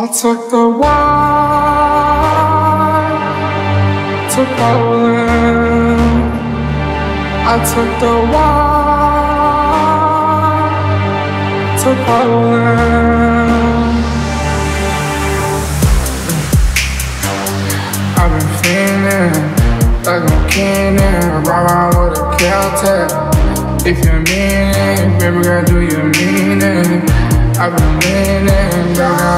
I took the wine to Poland. I took the wine to Poland. I've been feeling like I'm kidding, ride with a Caltech. If you mean it, baby girl, do you mean it? I've been meaning, girl,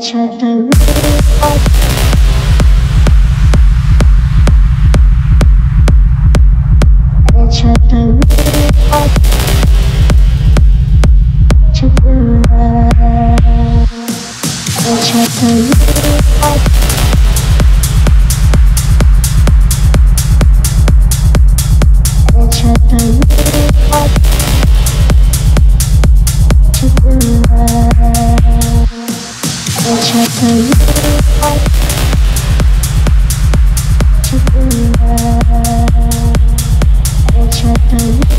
Took the walk to Poland. I took the walk. I took the took the